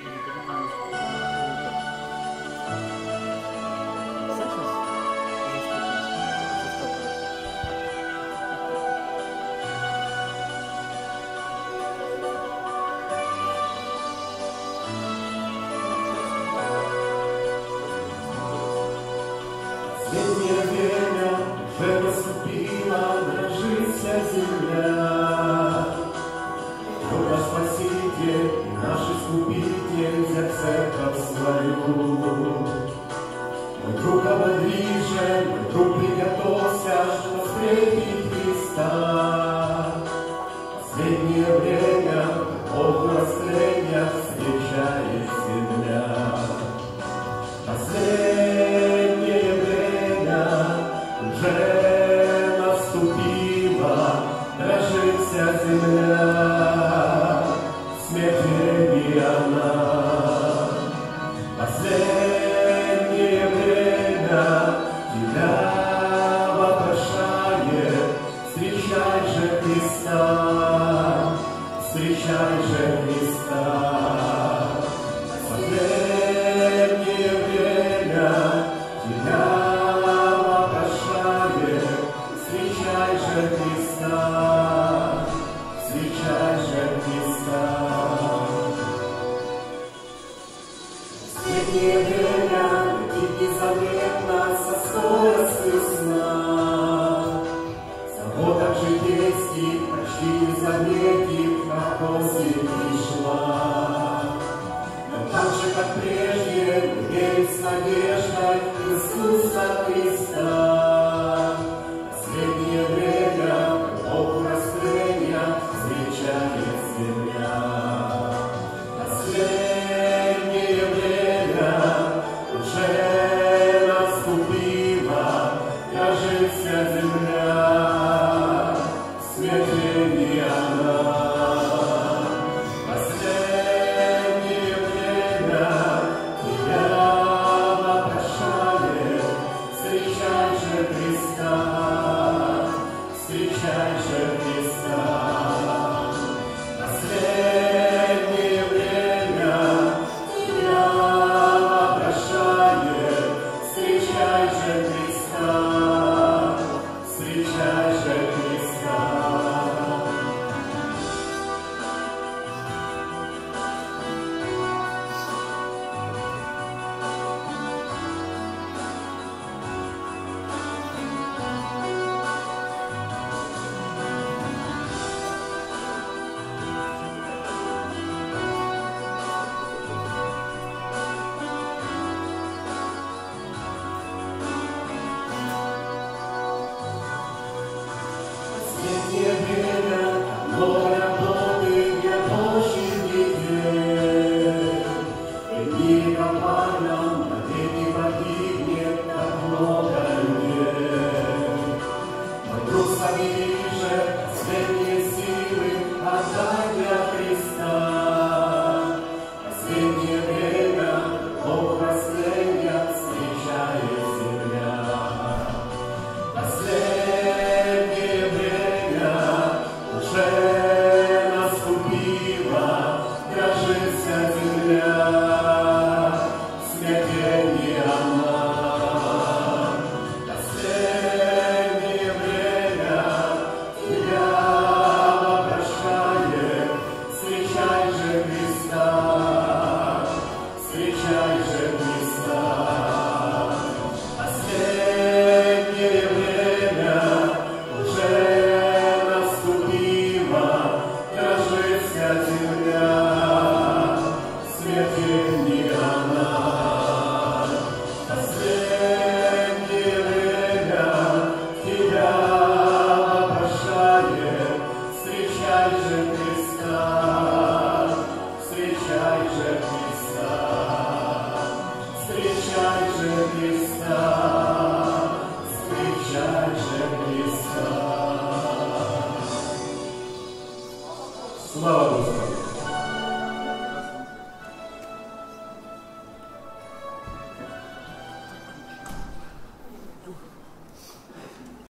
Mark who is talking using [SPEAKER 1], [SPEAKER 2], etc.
[SPEAKER 1] Летнее
[SPEAKER 2] время уже наступило, дрожится земля. Бога Спаситель, наш искупитель за церковь свою. Мой друг ободришь, мой друг приготовься, что встретит Христа. Последнее время Бог на встречает земля. Последнее время уже наступило, дрожит вся земля. Смерть Yeah. Последнее время, новое